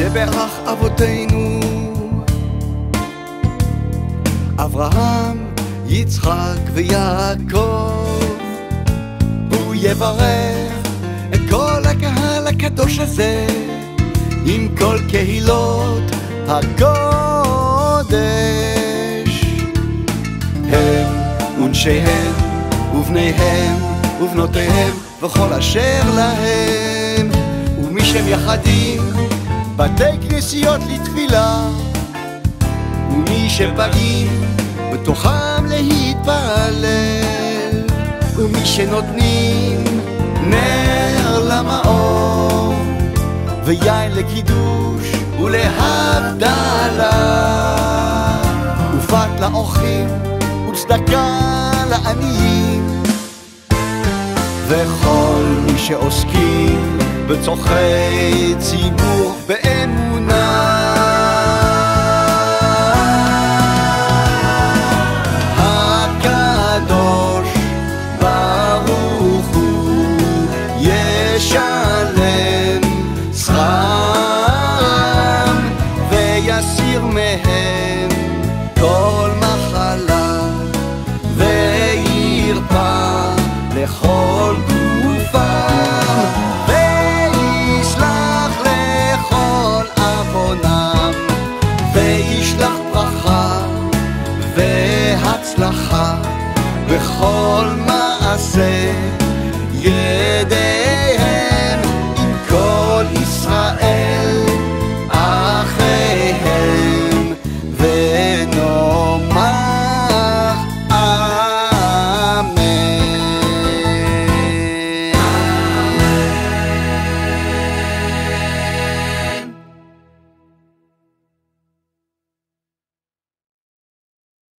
שברך אבותינו. אברהם, יצחק ויעקב, הוא יברך את כל הקהל הקדוש הזה, עם כל קהילות הקודש. הם ונשיהם ובניהם ובנותיהם וכל אשר להם ומי שהם יחדים בתי כנסיות לתפילה ומי שבאים בתוכם להתפלל ומי שנותנים נר למאור ויין לקידוש ולהבדלה ופת לאורחים וצדקה לעניים. וכל מי שעוסקים בצורכי ציבור לכל גופם ויסלח לכל עוונם וישלח ברכה והצלחה בכל מעשה. ידיהם